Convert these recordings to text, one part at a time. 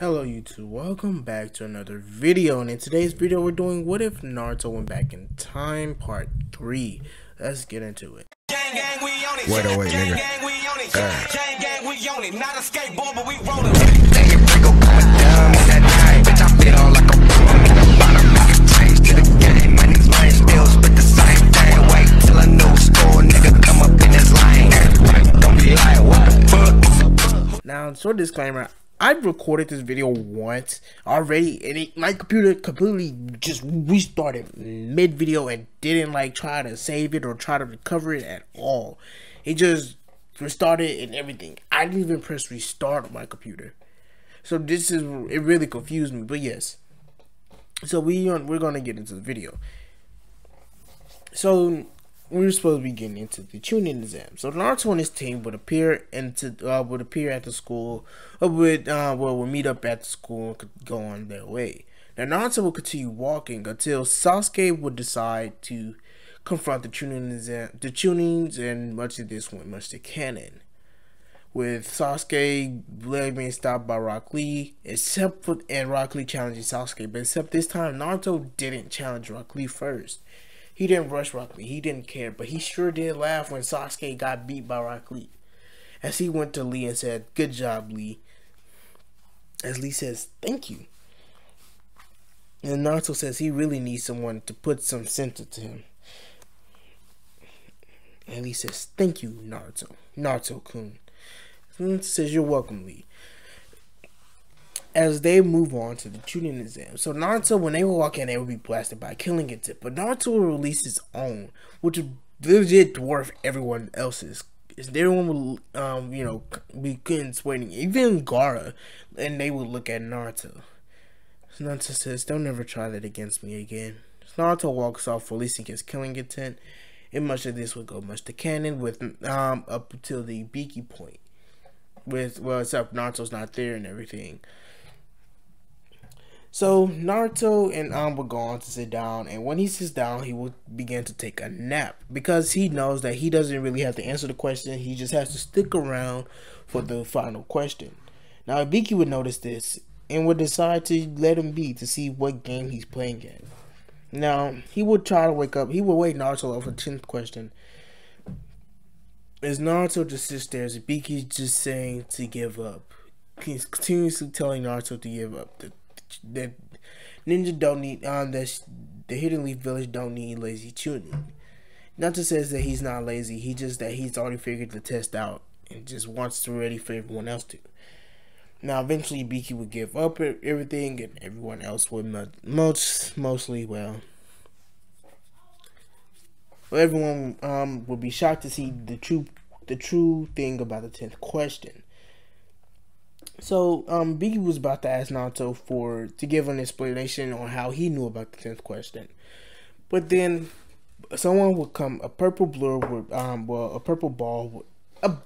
Hello YouTube, welcome back to another video and in today's video we're doing what if Naruto went back in time part 3. Let's get into it. Gang gang we on it. Wait, oh, wait, gang, nigga. gang we on it. Uh. Gang gang we on it. Not a skateboard but we rolling. Now, short disclaimer, I've recorded this video once already and it, my computer completely just restarted mid video and didn't like try to save it or try to recover it at all. It just restarted and everything. I didn't even press restart on my computer. So this is it really confused me, but yes. So we we're gonna get into the video. So we're supposed to be getting into the Chunin exam. So Naruto and his team would appear into uh, would appear at the school, or would uh, well would meet up at the school and could go on their way. Now Naruto will continue walking until Sasuke would decide to confront the Chunin exam, the Chunins, and much of this went much to canon. With Sasuke being stopped by Rock Lee, except for and Rock Lee challenging Sasuke, but except this time Naruto didn't challenge Rock Lee first. He didn't rush Rock Lee. He didn't care, but he sure did laugh when Sasuke got beat by Rock Lee. As he went to Lee and said, "Good job, Lee." As Lee says, "Thank you." And Naruto says he really needs someone to put some sense into him. And Lee says, "Thank you, Naruto, Naruto-kun." And says, "You're welcome, Lee." As they move on to the Chunin exam. So Naruto, when they walk in, they will be blasted by killing it. But Naruto will release his own, which will legit dwarf everyone else's. Everyone will, um, you know, be waiting. Even Gaara, and they will look at Naruto. Naruto says, "Don't ever try that against me again." Naruto walks off, releasing his killing intent. And much of this will go much to canon with um up until the Beaky point. With well, except Naruto's not there and everything. So Naruto and go on to sit down, and when he sits down, he will begin to take a nap because he knows that he doesn't really have to answer the question. He just has to stick around for the final question. Now, Ibiki would notice this and would decide to let him be to see what game he's playing in. Now, he would try to wake up. He would wake Naruto up for the tenth question. As Naruto just sits there, Ibiki's just saying to give up. He's continuously telling Naruto to give up. The that ninja don't need um that the hidden leaf village don't need lazy Chunin. Naruto says that he's not lazy. He just that he's already figured the test out and just wants to ready for everyone else to. Now, eventually, Beaky would give up everything, and everyone else would most mostly well. Everyone um would be shocked to see the true the true thing about the tenth question. So, um, Biggie was about to ask Naruto for to give an explanation on how he knew about the tenth question, but then someone would come, a purple blur would, um, well, a purple ball, would, a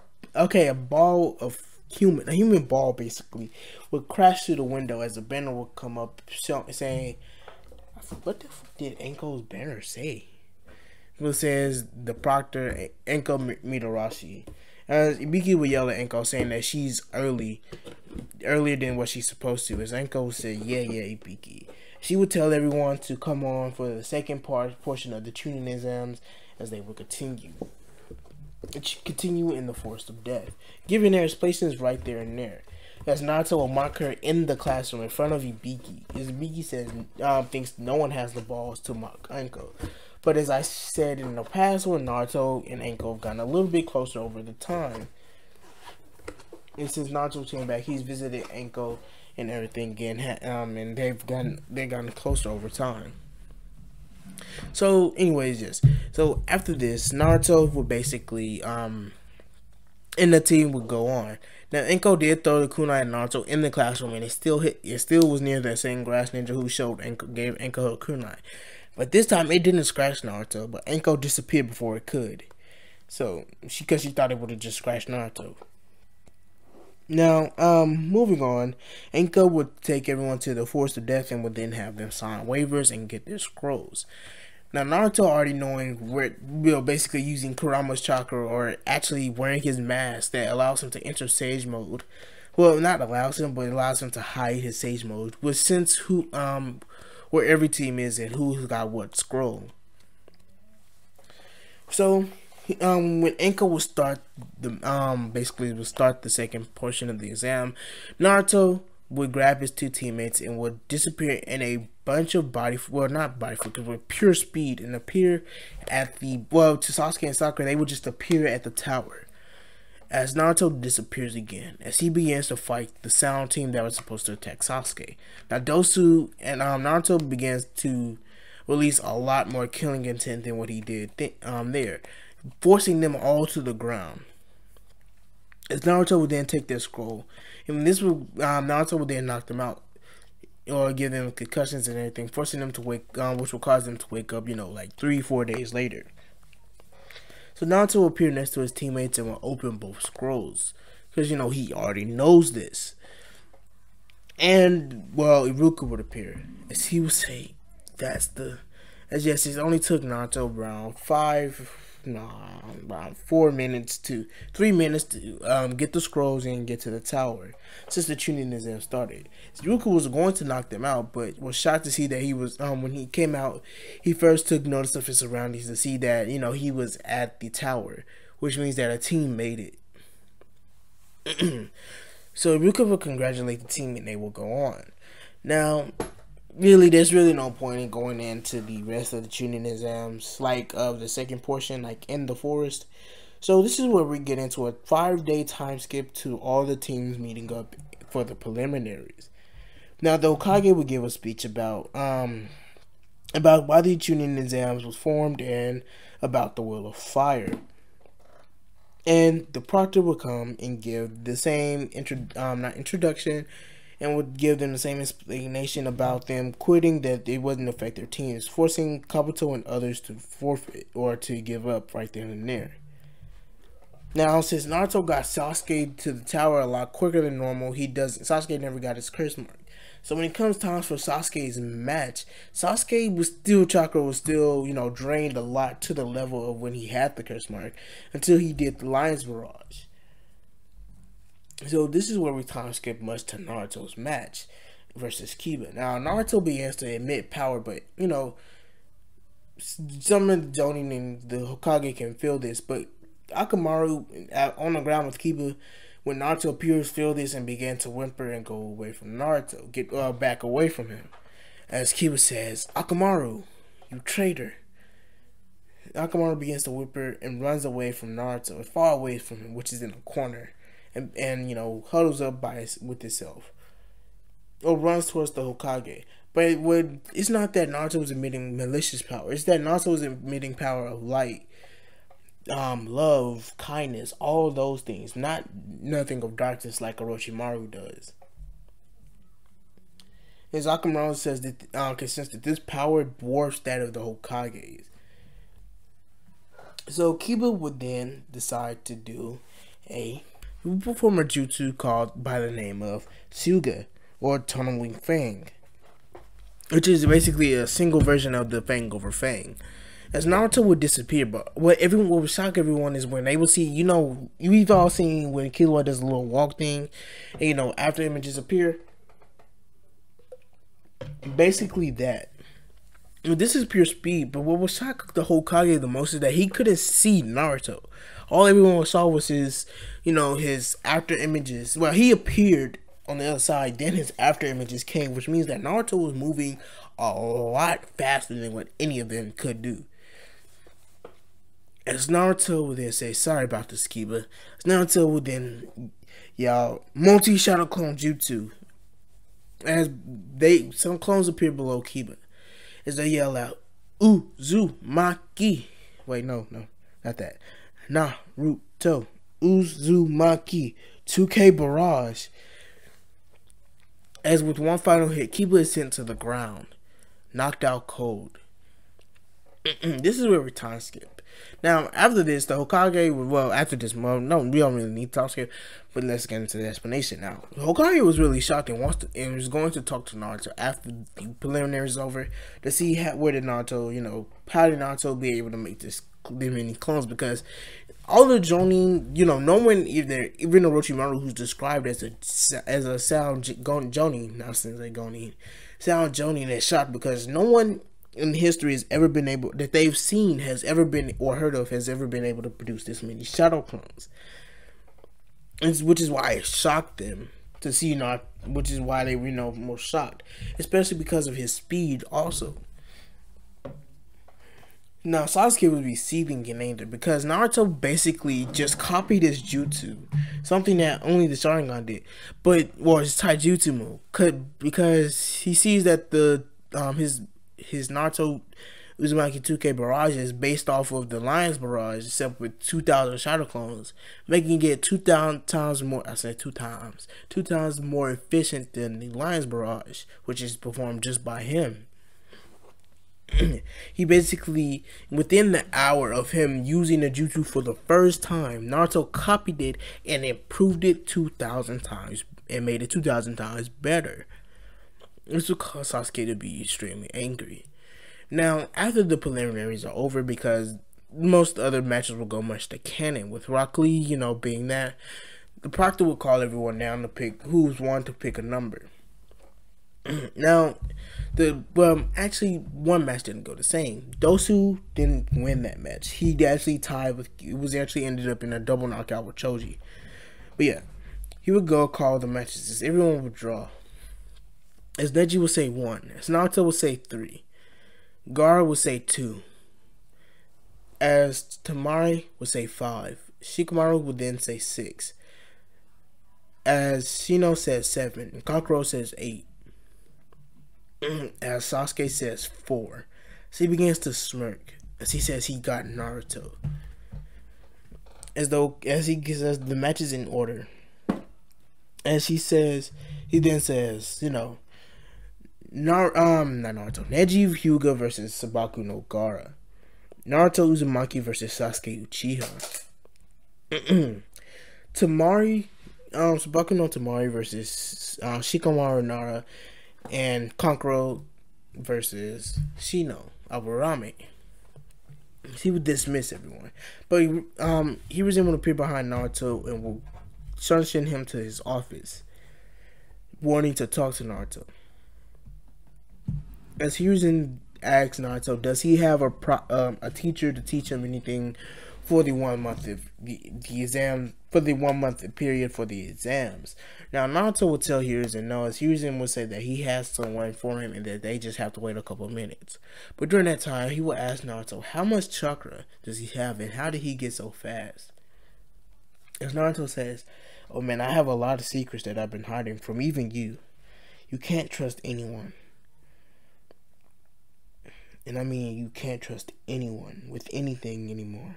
okay, a ball of human, a human ball basically, would crash through the window as a banner would come up show, saying, "What the fuck did Anko's banner say?" It says the proctor Anko Mitarashi. As Ibiki would yell at Anko saying that she's early, earlier than what she's supposed to. Anko would say, "Yeah, yeah, Ibiki." She would tell everyone to come on for the second part portion of the Chunin exams as they would continue. It should continue in the forest of death, giving their explanations right there and there. As Naruto will mock her in the classroom in front of Ibiki, as Ibiki says, um, thinks no one has the balls to mock Anko. But as I said in the past, when Naruto and Anko have gotten a little bit closer over the time, and since Naruto came back, he's visited Anko and everything again, um, and they've gotten they've gotten closer over time. So, anyways, yes. So after this, Naruto would basically um, and the team would go on. Now, Anko did throw the kunai at Naruto in the classroom, and it still hit. It still was near that same grass ninja who showed Anko gave Anko her kunai. But this time it didn't scratch Naruto, but Anko disappeared before it could. So she because she thought it would have just scratched Naruto. Now, um, moving on, Anko would take everyone to the Forest of Death and would then have them sign waivers and get their scrolls. Now, Naruto already knowing where, you know, basically using Kurama's chakra or actually wearing his mask that allows him to enter Sage mode, well, not allows him, but allows him to hide his Sage mode, which since who um where every team is and who's got what scroll. So, um, when Enka will start the um basically will start the second portion of the exam, Naruto would grab his two teammates and would disappear in a bunch of body well not body because with pure speed and appear at the well to Sasuke and Sakura they would just appear at the tower as Naruto disappears again as he begins to fight the sound team that was supposed to attack Sasuke. Now Dosu and um, Naruto begins to release a lot more killing intent than what he did th- um, there, forcing them all to the ground. As Naruto would then take their scroll, and this would um, Naruto would then knock them out or give them concussions and everything, forcing them to wake, um, which will cause them to wake up, you know, like three, four days later. So Naruto will appear next to his teammates and will open both scrolls. Because, you know, he already knows this. And, well, Iruka would appear. As he would say, that's the... As yes, it only took Naruto around five no, around four minutes to three minutes to um, get the scrolls and get to the tower since the Chunin is exam started. Yuka was going to knock them out, but was shocked to see that he was um when he came out, he first took notice of his surroundings to see that you know he was at the tower, which means that a team made it. so Ruka will congratulate the team and they will go on. Now, really there's really no point in going into the rest of the Chunin exams like of the second portion like in the forest. So this is where we get into a five day time skip to all the teams meeting up for the preliminaries. Now the Hokage would give a speech about um about why the Chunin exams was formed and about the will of Fire. And the proctor would come and give the same intro um not introduction and would give them the same explanation about them quitting that it wouldn't affect their teams, forcing Kabuto and others to forfeit or to give up right then and there. Now, since Naruto got Sasuke to the tower a lot quicker than normal, he does Sasuke never got his curse mark. So when it comes time for Sasuke's match, Sasuke was still chakra was still, you know, drained a lot to the level of when he had the curse mark until he did the Lion's Barrage. So this is where we time skip much to Naruto's match versus Kiba. Now Naruto begins to admit power, but you know some of the Jonin and the Hokage can feel this, but Akamaru on the ground with Kiba when Naruto appears feel this and began to whimper and go away from Naruto, get uh, back away from him. As Kiba says, Akamaru, you traitor. Akamaru begins to whimper and runs away from Naruto, far away from him, which is in a corner and, and you know huddles up by with itself or runs towards the Hokage. But it would it's not that Naruto was emitting malicious power. It's that Naruto was emitting power of light, um, love, kindness, all those things. Not nothing of darkness like Orochimaru does. As Akamaru says that uh, since that this power dwarfs that of the Hokages. So Kiba would then decide to do a he perform a jutsu called by the name of Tsuga or Tunneling Fang, which is basically a single version of the Fang over Fang. As Naruto would disappear, but what everyone what would shock everyone is when they will see, you know, you've all seen when Killua does a little walk thing, and, you know, after images appear. Basically that. This is pure speed, but what was shock the Hokage the most is that he couldn't see Naruto all everyone saw was his, you know, his after images. Well, he appeared on the other side, then his after images came, which means that Naruto was moving a lot faster than what any of them could do. As Naruto would then say, sorry about this, Kiba. As Naruto would then, y'all, multi-shadow clone jutsu. As they, some clones appear below Kiba. As they yell out, Uzumaki. Wait, no, no, not that. Naruto, Uzumaki, 2K Barrage. As with one final hit, Kiba is sent to the ground, knocked out cold. this is where we time skip. Now, after this, the Hokage, well, after this, well, no, we don't really need to talk here, but let's get into the explanation now. Hokage was really shocked and wants to, and was going to talk to Naruto after the preliminaries over to see how, where did Naruto, you know, how did Naruto be able to make this many clones because all the Jonin, you know, no one either even Orochimaru who's described as a as a sound Jonin, not since they Gonin, sound Jonin is shocked because no one in history has ever been able that they've seen has ever been or heard of has ever been able to produce this many shadow clones. It's, which is why it shocked them to see not, which is why they were you know more shocked, especially because of his speed also. Now Sasuke would be in anger because Naruto basically just copied his jutsu, something that only the Sharingan did, but well his taijutsu move, could because he sees that the um his his Naruto Uzumaki 2K barrage is based off of the Lion's barrage, except with 2,000 shadow clones, making it 2,000 times more. I said two times, two times more efficient than the Lion's barrage, which is performed just by him. he basically, within the hour of him using the jutsu for the first time, Naruto copied it and improved it 2,000 times and made it 2,000 times better. This will cause Sasuke to be extremely angry. Now, after the preliminaries are over, because most other matches will go much to canon, with Rock Lee, you know, being that, the proctor will call everyone down to pick who's one to pick a number. now, the well, actually, one match didn't go the same. Dosu didn't win that match. He actually tied with. It was actually ended up in a double knockout with Choji. But yeah, he would go call the matches. Everyone would draw. As Neji would say one, as Naruto would say three, Gaara would say two, as Temari would say five, Shikamaru would then say six, as Shino says seven, and says eight, as Sasuke says four. So he begins to smirk as he says he got Naruto. As though as he says the match is in order. As he says he then says, you know, Nar um not Naruto. Neji Hyuga versus Sabaku no Gaara. Naruto Uzumaki versus Sasuke Uchiha. Temari um Sabaku no Temari versus uh, Shikamaru Nara and Kankuro versus Shino Aburame. He would dismiss everyone, but he, um, he was able to appear behind Naruto and will sunshine him to his office, wanting to talk to Naruto as Hiruzen asks Naruto, does he have a pro, um, a teacher to teach him anything for the one month of the, the exam for the one month period for the exams? Now Naruto will tell Hiruzen no, as Hiruzen will say that he has someone for him and that they just have to wait a couple minutes. But during that time, he will ask Naruto, how much chakra does he have and how did he get so fast? As Naruto says, oh man, I have a lot of secrets that I've been hiding from even you. You can't trust anyone. And I mean, you can't trust anyone with anything anymore.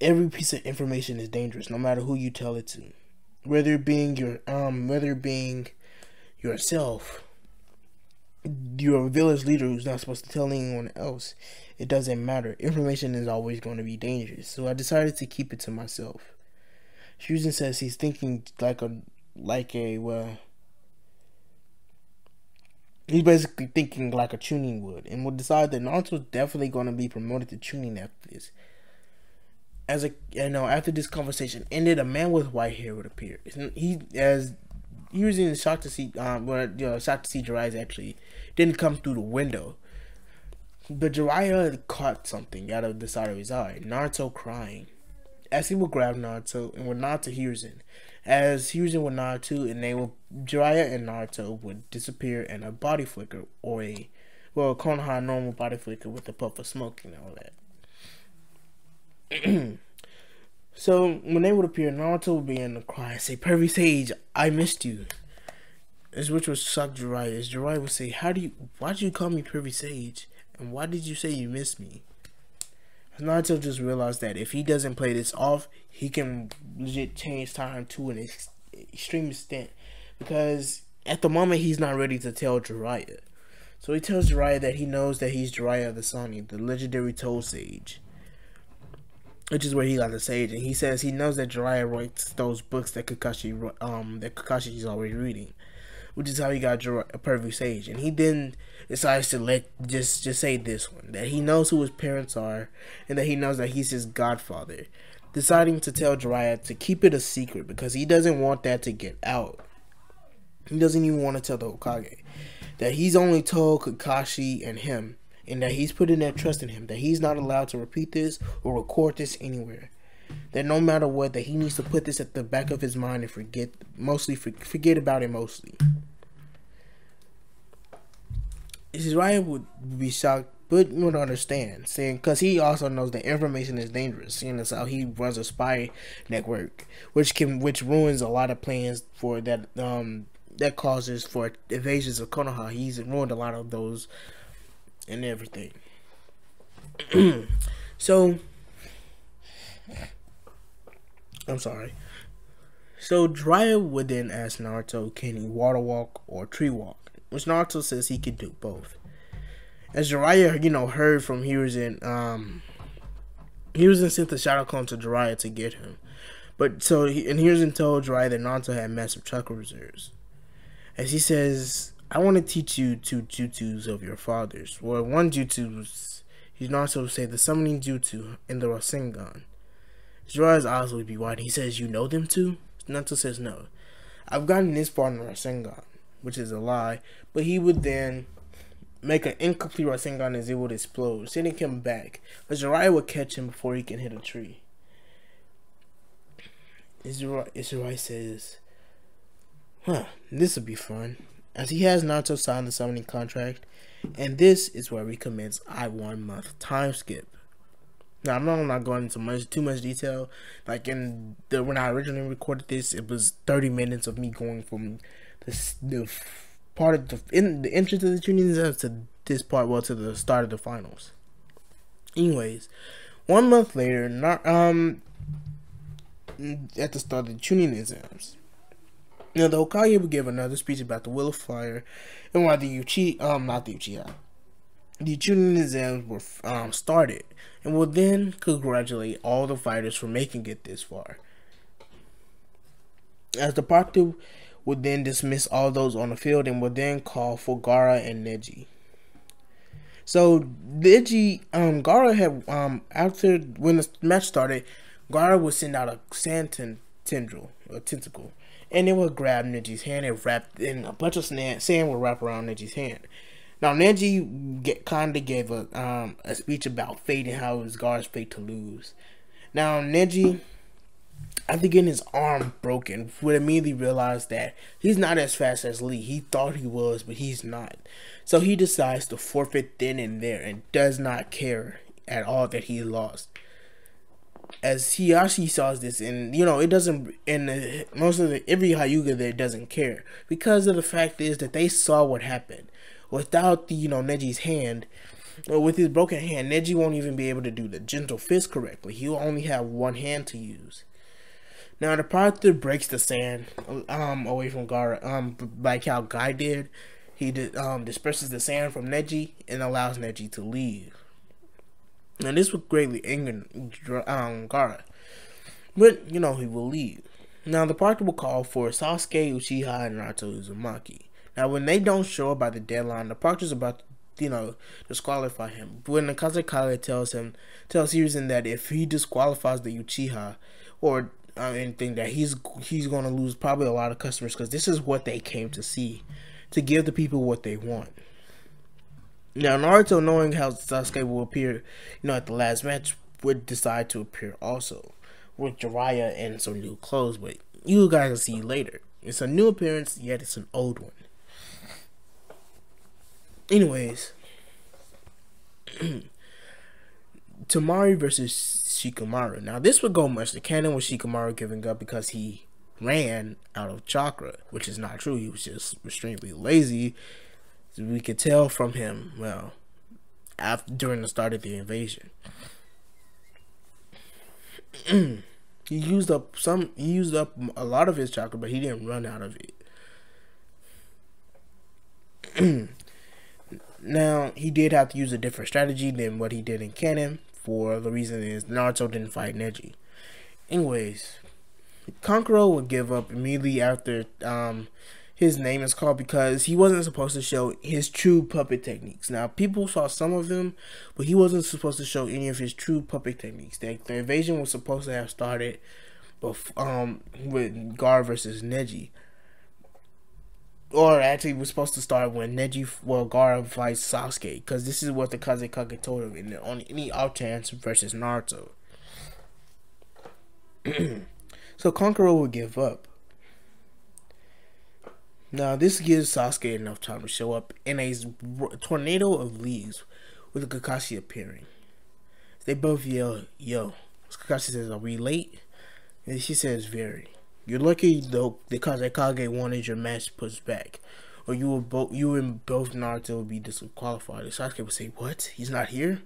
Every piece of information is dangerous, no matter who you tell it to. Whether it being your um, whether it being yourself, you're village leader who's not supposed to tell anyone else. It doesn't matter. Information is always going to be dangerous. So I decided to keep it to myself. Shuzen says he's thinking like a like a well he's basically thinking like a Chunin would, and will decide that Naruto's definitely going to be promoted to Chunin after this. As a you know, after this conversation ended, a man with white hair would appear. He as he was in shocked to see um, well, you know, to see Jiraiya actually didn't come through the window. But Jiraiya caught something out of the side of his eye. Naruto crying. As he would grab Naruto, and when Naruto hears it, as Hiruzen with Naruto, and they will Jiraiya and Naruto would disappear in a body flicker or a well Konoha normal body flicker with a puff of smoke and all that. so when they would appear, Naruto would begin to cry and say, Pervy Sage, I missed you. As which would shock Jiraiya. As Jiraiya would say, How do you why did you call me Pervy Sage? And why did you say you missed me? Naruto just realized that if he doesn't play this off, he can legit change time to an ex- extreme extent. Because at the moment, he's not ready to tell Jiraiya. So he tells Jiraiya that he knows that he's Jiraiya the Sannin, the legendary Toad Sage. Which is where he got the sage, and he says he knows that Jiraiya writes those books that Kakashi um that Kakashi's always reading. Which is how he got a Pervy Sage. And he then decides to let just just say this one that he knows who his parents are and that he knows that he's his godfather, deciding to tell Jiraiya to keep it a secret because he doesn't want that to get out. He doesn't even want to tell the Hokage that he's only told Kakashi and him, and that he's putting that trust in him that he's not allowed to repeat this or record this anywhere. That no matter what, that he needs to put this at the back of his mind and forget mostly forget about it mostly. Israel would be shocked, but would understand, saying because he also knows that information is dangerous, seeing as how he runs a spy network, which can which ruins a lot of plans for that um that causes for invasions of Konoha. He's ruined a lot of those and everything. so I'm sorry. So Jiraiya would then ask Naruto, can he water walk or tree walk? Which Naruto says he can do both. As Jiraiya, you know, heard from Hiruzen, um, Hiruzen sent the Shadow Clone to Jiraiya to get him. But so, he, and Hiruzen told Jiraiya that Naruto had massive chakra reserves. As he says, I want to teach you two jutsus of your fathers. Well, one jutsu, he's Naruto say the summoning jutsu and the Rasengan. Jiraiya's eyes would be wide. He says, You know them too? Naruto says, No. I've gotten this far in Rasengan, which is a lie, but he would then make an incomplete Rasengan as it would explode, sending him back. But Jiraiya would catch him before he can hit a tree. Jiraiya says, Huh, this will be fun. As he has Naruto sign the summoning contract, and this is where we commence I one month time skip. Now I'm not, I'm not going into much too much detail. Like in the when I originally recorded this, it was 30 minutes of me going from the the part of the in the entrance of the Chunin to this part, well to the start of the finals. Anyways, one month later, not um at the start of the Chunin exams. Now the Hokage would give another speech about the Will of Fire and why the Uchi um not the Uchiha the Chunin exams were um, started and will then congratulate all the fighters for making it this far. As the party would then dismiss all those on the field and would then call for Gaara and Neji. So Neji, um, Gaara had um after when the match started, Gaara would send out a sand ten- tendril, a tentacle, and it would grab Neji's hand and wrap, and a bunch of sand, sand would wrap around Neji's hand. Now Neji get kind of gave a um a speech about fate and how it was Gaara's fate to lose. Now Neji, after getting his arm broken, would immediately realize that he's not as fast as Lee. He thought he was, but he's not. So he decides to forfeit then and there and does not care at all that he lost. As actually saws this, and you know, it doesn't. And most of the every Hyuga there doesn't care because of the fact is that they saw what happened without the you know Neji's hand, or with his broken hand, Neji won't even be able to do the gentle fist correctly. He'll only have one hand to use. Now the Proctor breaks the sand um away from Gaara um like how Guy did. He did, um disperses the sand from Neji and allows Neji to leave. And this would greatly anger um Gaara. But you know he will leave. Now the Proctor will call for Sasuke, Uchiha, and Naruto Uzumaki. Now, when they don't show up by the deadline, the Proctor's about to, you know, disqualify him. But When the Kazekage tells him, tells Hiruzen that if he disqualifies the Uchiha or uh, anything, that he's he's going to lose probably a lot of customers because this is what they came to see, to give the people what they want. Now, Naruto, knowing how Sasuke will appear, you know, at the last match, would decide to appear also with Jiraiya and some new clothes, but you guys will see later. It's a new appearance, yet it's an old one. Anyways, Temari versus Shikamaru. Now, this would go much to canon with Shikamaru giving up because he ran out of chakra, which is not true. He was just extremely lazy. We could tell from him, well, after during the start of the invasion. he used up some he used up a lot of his chakra, but he didn't run out of it. Now, he did have to use a different strategy than what he did in canon, for the reason is Naruto didn't fight Neji. Anyways, Kankuro would give up immediately after um, his name is called because he wasn't supposed to show his true puppet techniques. Now, people saw some of them, but he wasn't supposed to show any of his true puppet techniques. The, the invasion was supposed to have started bef- um, with Gar versus Neji. Or actually, was supposed to start when Neji, well, Gar fights Sasuke, because this is what the Kazekage told him in the, on any off chance versus Naruto. so Kankuro would give up. Now, this gives Sasuke enough time to show up in a tornado of leaves with Kakashi appearing. They both yell, Yo. Kakashi says, Are we late? And she says, Very. You're lucky though because Kage wanted your match pushed back. Or you will both you and both Naruto will be disqualified. And Sasuke would say, What? He's not here?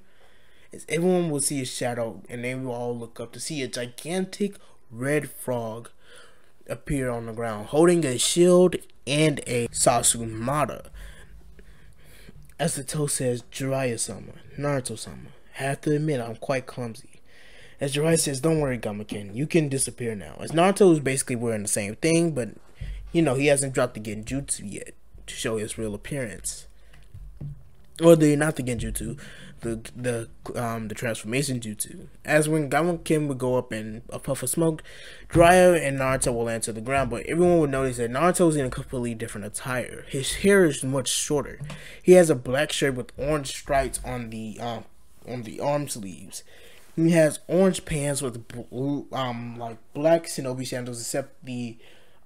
As everyone will see a shadow and they will all look up to see a gigantic red frog appear on the ground, holding a shield and a Sasumata. As the toe says, Jiraiya-sama, Naruto-sama, have to admit I'm quite clumsy. As Jiraiya says, don't worry, Gamaken, you can disappear now. As Naruto is basically wearing the same thing, but, you know, he hasn't dropped the Genjutsu yet to show his real appearance. Or the, not the Genjutsu, the the um the transformation jutsu. As when Gamaken would go up in a puff of smoke, Jiraiya and Naruto will land to the ground, but everyone would notice that Naruto is in a completely different attire. His hair is much shorter. He has a black shirt with orange stripes on the um on the arm sleeves. He has orange pants with blue, um like black shinobi sandals, except the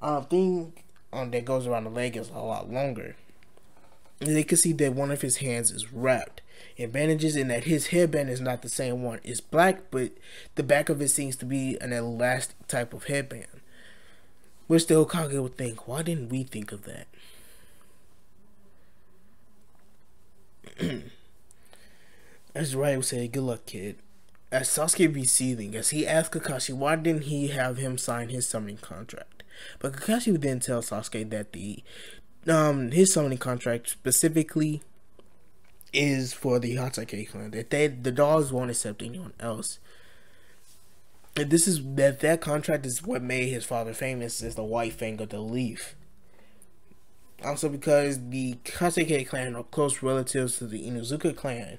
um thing um that goes around the leg is a lot longer. And they can see that one of his hands is wrapped in that his headband is not the same one. It's black, but the back of it seems to be an elastic type of headband. Which the Hokage would think, why didn't we think of that? As Rai would say, good luck, kid. As Sasuke be seething, as he asked Kakashi why didn't he have him sign his summoning contract. But Kakashi would then tell Sasuke that the um his summoning contract specifically is for the Hatake clan. That they the dogs won't accept anyone else. And this is that that contract is what made his father famous as the White Fang of the Leaf. Also because the Hatake clan are close relatives to the Inuzuka clan.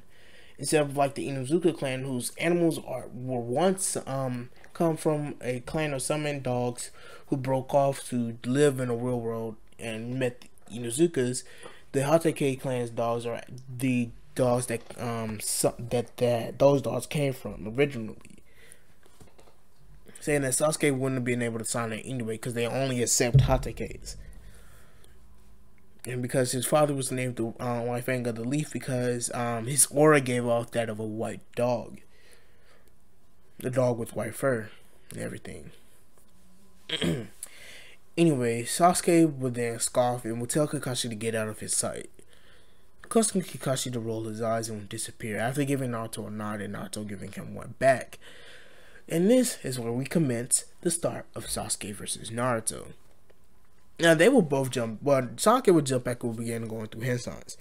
Instead of like the Inuzuka clan whose animals are were once um come from a clan of summoned dogs who broke off to live in the real world and met the Inuzukas the Hatake clan's dogs are the dogs that um that that those dogs came from originally. Saying that Sasuke wouldn't have been able to sign it anyway because they only accept Hatakes. And because his father was named the uh, of the Leaf because um, his aura gave off that of a white dog. The dog with white fur and everything. Anyway, Sasuke would then scoff and would tell Kakashi to get out of his sight. Causing Kakashi to roll his eyes and disappear after giving Naruto a nod and Naruto giving him one back. And this is where we commence the start of Sasuke versus Naruto. Now they will both jump. Well, Sasuke will jump back and will begin going through his signs.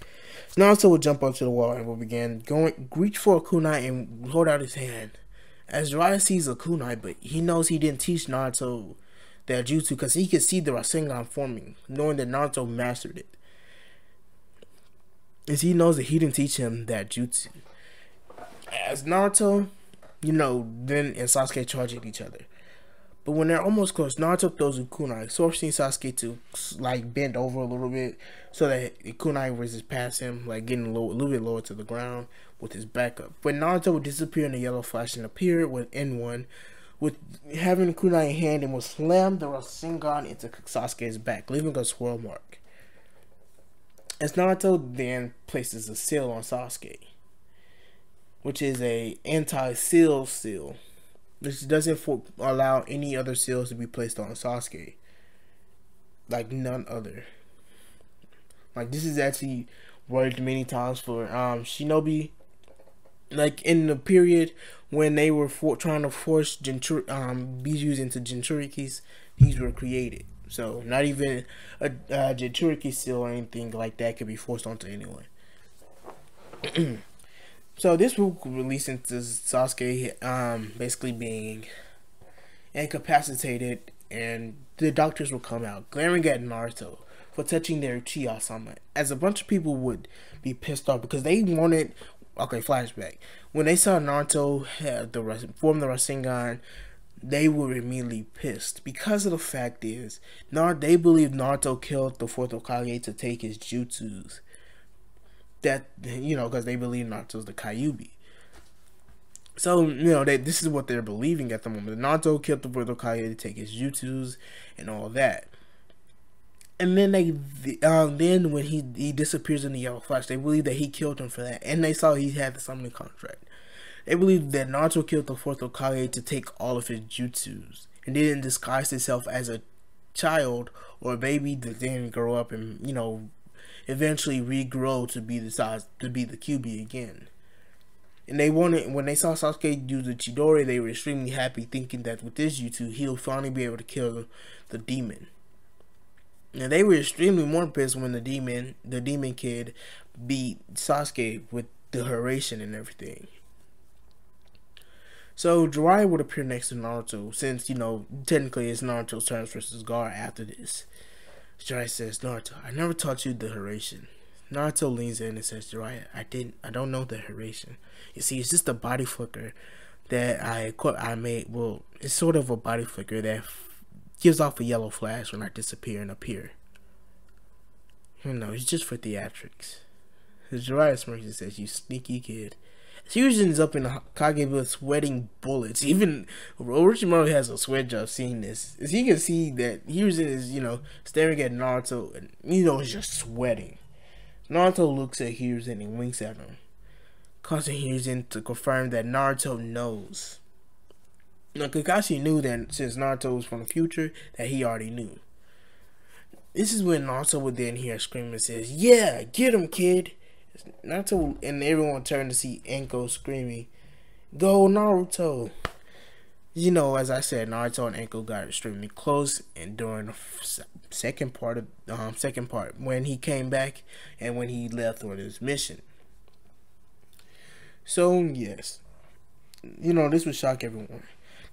Naruto will jump up to the wall and will begin going, reach for a kunai and hold out his hand. As Jiraiya sees a kunai, but he knows he didn't teach Naruto that jutsu because he could see the Rasengan forming, knowing that Naruto mastered it. As he knows that he didn't teach him that jutsu. As Naruto, you know, then and Sasuke charge at each other. But when they're almost close, Naruto throws a kunai, forcing Sasuke to like bend over a little bit so that the kunai rises past him, like getting low, a little bit lower to the ground with his back up. But Naruto would disappear in a yellow flash and appear with N1 with having the kunai in hand and will slam the Rasengan into Sasuke's back, leaving a swirl mark. As Naruto then places a seal on Sasuke, which is a anti-seal seal, which doesn't for- allow any other seals to be placed on Sasuke, like none other. Like this is actually worked many times for um Shinobi like in the period when they were for, trying to force Jinchur, um, Bijus into Jinchurikis, these were created. So not even a, a Jinchuriki seal or anything like that could be forced onto anyone. so this will release into Sasuke um, basically being incapacitated and the doctors will come out glaring at Naruto for touching their Uchiha Sama. As a bunch of people would be pissed off because they wanted. Okay, flashback. When they saw Naruto had the form the Rasengan, they were immediately pissed because of the fact is Naruto. They believe Naruto killed the fourth Hokage to take his jutsus. That you know because they believe Naruto's the Kyuubi. So you know they, this is what they're believing at the moment. Naruto killed the fourth Hokage to take his jutsus and all that. And then they, um, then when he he disappears in the yellow flash, they believe that he killed him for that, and they saw he had the summoning contract. They believe that Naruto killed the fourth Hokage to take all of his jutsus, and then disguised himself as a child or a baby that then grow up and you know, eventually regrow to be the size to be the Kyuubi again. And they wanted when they saw Sasuke do the Chidori, they were extremely happy, thinking that with this jutsu, he'll finally be able to kill the, the demon. And they were extremely more pissed when the demon, the demon kid, beat Sasuke with the Horation and everything. So Jiraiya would appear next to Naruto, since you know technically it's Naruto's turn versus Gar after this. Jiraiya says, "Naruto, I never taught you the Hiraishin." Naruto leans in and says, Jiraiya, I didn't, I don't know the Hiraishin. You see, it's just a body flicker that I I made. Well, it's sort of a body flicker that gives off a yellow flash when I disappear and appear. You know, it's just for theatrics. Jiraiya smirks and says, "You sneaky kid." Fusion's up in the Kagebush sweating bullets. Even Orochimaru has a sweat job seeing this. As he can see that Fusion is, you know, staring at Naruto and, you know, he's just sweating. Naruto looks at Hiruzen and winks at him, causing Hiruzen to confirm that Naruto knows. Now, Kakashi knew that since Naruto was from the future, that he already knew. This is when Naruto would then hear a scream and says, Yeah, get him, kid. Naruto and everyone turned to see Anko screaming, Go Naruto! You know, as I said, Naruto and Anko got extremely close, and during the second part of um second part when he came back and when he left on his mission. So yes, you know this would shock everyone.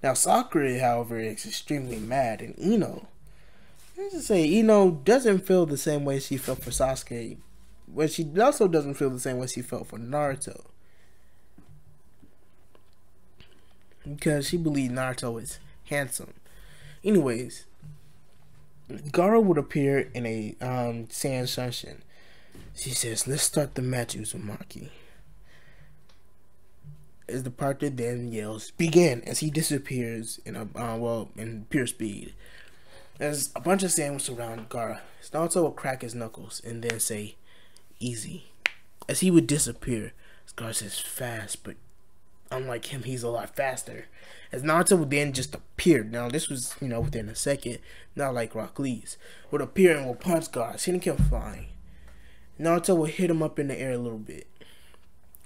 Now Sakura, however, is extremely mad, and Ino. Let's just say Ino doesn't feel the same way she felt for Sasuke but she also doesn't feel the same way she felt for Naruto. Because she believed Naruto is handsome. Anyways, Gaara would appear in a um, Sand Sunshine. She says, let's start the match, Uzumaki. As the partner then yells, begin, as he disappears in a, uh, well, in pure speed. As a bunch of sand surround Gaara, Naruto will crack his knuckles and then say, easy. As he would disappear, Scar says fast, but unlike him, he's a lot faster. As Naruto would then just appear. Now, this was, you know, within a second, not like Rock Lee's. Would appear and will punch Gar, sending him flying. Naruto would hit him up in the air a little bit.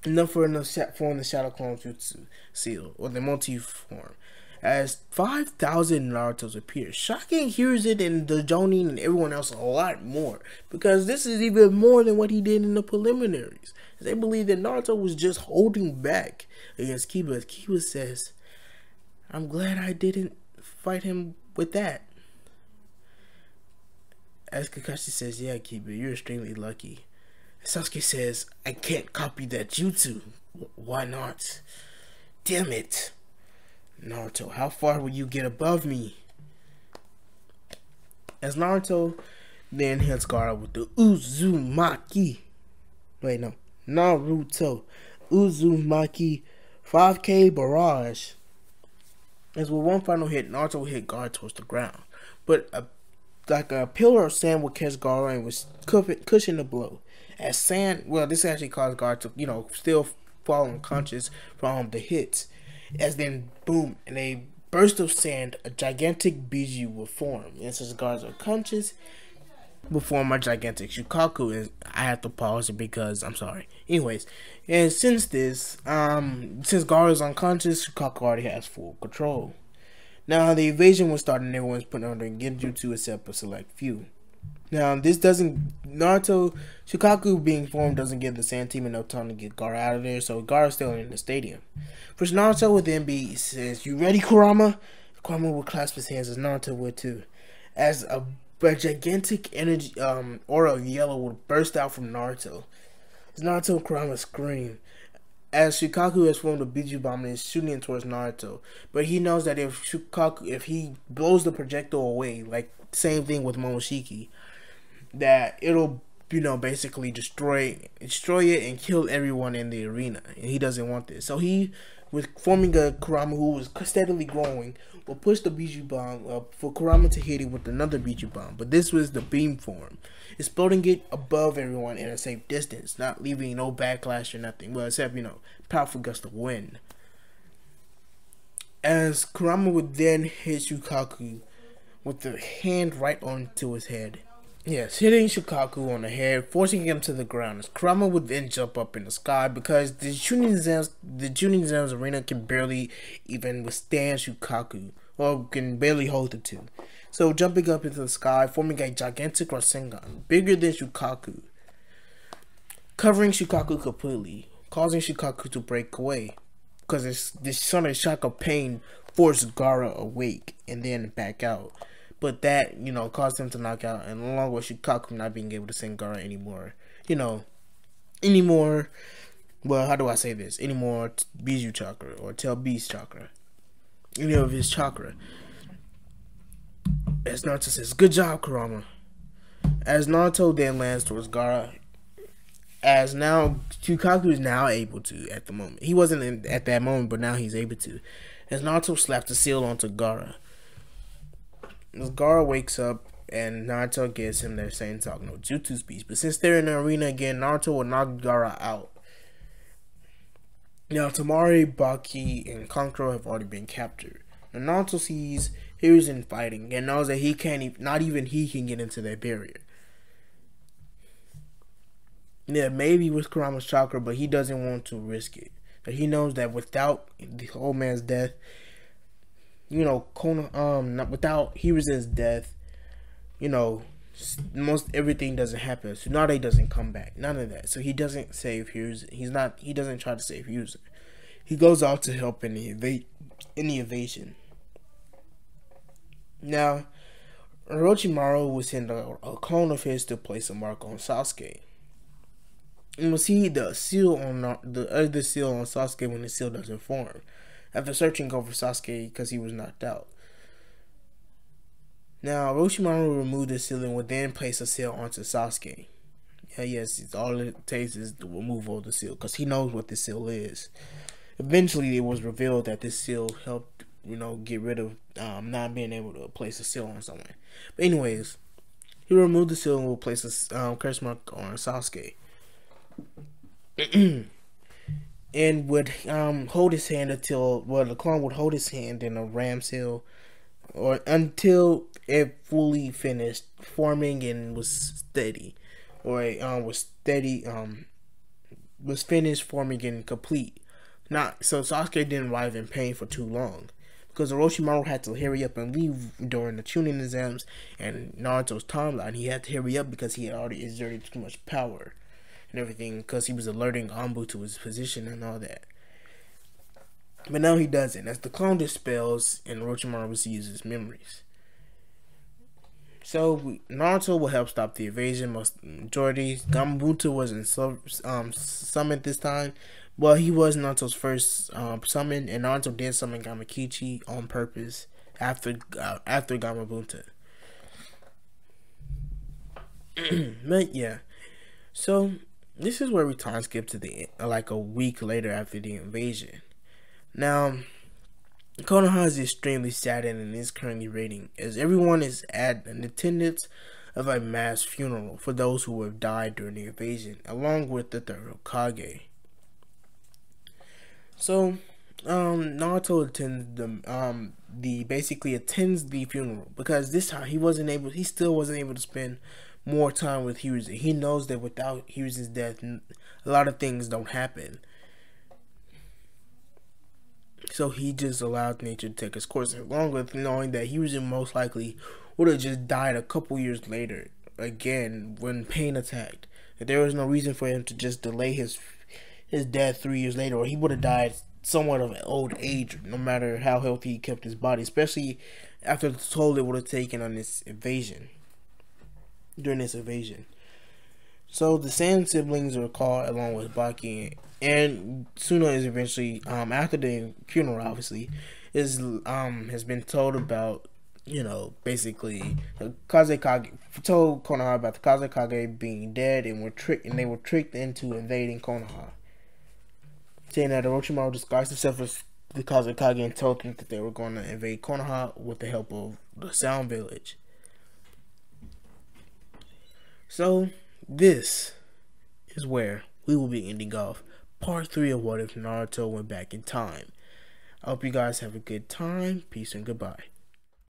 Enough for to form the Shadow Clone Jutsu seal, or the multi form as 5,000 Narutos appear, shocking hears it and the Jonin and everyone else a lot more, because this is even more than what he did in the preliminaries. They believe that Naruto was just holding back against Kiba. Kiba says, I'm glad I didn't fight him with that. As Kakashi says, yeah, Kiba, you're extremely lucky. Sasuke says, I can't copy that jutsu. Why not? Damn it. Naruto, how far will you get above me? As Naruto then hits Gaara with the Uzumaki. Wait, no. Naruto. Uzumaki 5K Barrage. As with one final hit, Naruto hit Gaara towards the ground. But a, like a pillar of sand would catch Gaara and was cushion the blow. As sand, well, this actually caused Gaara to, you know, still fall unconscious from the hits as then boom, in a burst of sand, a gigantic Biju will form. And since guards are conscious, form a gigantic Shukaku. And I have to pause it because I'm sorry. Anyways, and since this, um, since guard is unconscious, Shukaku already has full control. Now the invasion was starting. Everyone's put under Genjutsu except a select few. Now, this doesn't Naruto Shukaku being formed doesn't give the Sand Team enough time to get Gar out of there, so Gar is still in the stadium. First, Naruto then be says, "You ready, Kurama?" Kurama would clasp his hands as Naruto would too. As a a gigantic energy um aura of yellow would burst out from Naruto. As Naruto and Kurama scream. As Shukaku has formed a Biju bomb and is shooting towards Naruto. But he knows that if Shukaku if he blows the projectile away, like same thing with Momoshiki, that it'll you know basically destroy destroy it and kill everyone in the arena. And he doesn't want this. So he with forming a Kurama who was steadily growing, will push the Biju bomb up for Kurama to hit it with another Biju bomb. But this was the beam form, exploding it above everyone in a safe distance, not leaving no backlash or nothing. Well, except you know, powerful gust of wind. As Kurama would then hit Shukaku with the hand right onto his head. Yes, hitting Shukaku on the head, forcing him to the ground. As Kurama would then jump up in the sky because the Chunin Exams, the Chunin Exams arena can barely even withstand Shukaku, or can barely hold the two. So jumping up into the sky, forming a gigantic Rasengan, bigger than Shukaku, covering Shukaku completely, causing Shukaku to break away. Because this, sudden shock of pain forced Gaara awake and then back out. But that, you know, caused him to knock out, and along with Shukaku not being able to send Gaara anymore, you know, anymore. Well, how do I say this? Anymore Biju chakra or Tail Beast chakra, any of his chakra. As Naruto says, "Good job, Kurama." As Naruto then lands towards Gaara, as now Shukaku is now able to at the moment. He wasn't in, at that moment, but now he's able to. As Naruto slaps the seal onto Gaara. Gaara wakes up and Naruto gives him their same talk no jutsu speech. But since they're in the arena again, Naruto will knock Gaara out. Now Temari, Baki, and Kankuro have already been captured. And Naruto sees Hiruzen fighting and knows that he can't even, not even he can get into that barrier. Yeah, maybe with Kurama's chakra, but he doesn't want to risk it. But he knows that without the old man's death, you know, Kona, um, without Hiruzen's death, you know, most everything doesn't happen. Tsunade doesn't come back. None of that. So he doesn't save Hiruzen. He's not. He doesn't try to save Hiruzen. He goes out to help in the eva- in the evasion. Now, Orochimaru was in a, a clone of his to place a mark on Sasuke. And we'll see the seal on the other seal on Sasuke when the seal doesn't form after searching over Sasuke because he was knocked out. Now, Orochimaru removed the seal and would then place a seal onto Sasuke. Yeah, yes, it's all it takes is the removal of the seal because he knows what the seal is. Eventually, it was revealed that this seal helped, you know, get rid of um, not being able to place a seal on someone. But anyways, he removed the seal and will place a um, curse mark on Sasuke. and would um, hold his hand until well the clone would hold his hand in a ram's hill or until it fully finished forming and was steady or um, was steady um was finished forming and complete. Not so Sasuke didn't arrive in pain for too long because Orochimaru had to hurry up and leave during the Chunin exams and Naruto's timeline. He had to hurry up because he had already exerted too much power and everything because he was alerting Anbu to his position and all that. But now he doesn't. As the clone dispels and Orochimaru receives his memories. So Naruto will help stop the invasion. Most majority Gamabunta wasn't um, summoned this time. Well, he was Naruto's first um, summon, and Naruto did summon Gamakichi on purpose after uh, after Gamabunta. but yeah, so this is where we time skip to the like a week later after the invasion. Now, Konoha is extremely saddened and is currently rating as everyone is at an attendance of a mass funeral for those who have died during the invasion, along with the third Hokage. So, um, Naruto attends the um the basically attends the funeral because this time he wasn't able, he still wasn't able to spend more time with Hughes. He knows that without Hiruzen's death, a lot of things don't happen. So he just allowed nature to take its course, along with knowing that Hughes most likely would have just died a couple years later, again when Pain attacked. That there was no reason for him to just delay his his death three years later, or he would have died somewhat of old age, no matter how healthy he kept his body, especially after the toll it would have taken on this invasion. During this invasion. So the Sand siblings were called along with Baki, and Suna is eventually um after the funeral, obviously, is um has been told about you know basically Kazekage told Konoha about the Kazekage being dead and were tricked and they were tricked into invading Konoha, saying that Orochimaru disguised himself as the Kazekage and told them that they were going to invade Konoha with the help of the Sound Village. So this is where we will be ending off part three of What If Naruto Went Back in Time. I hope you guys have a good time. Peace and goodbye.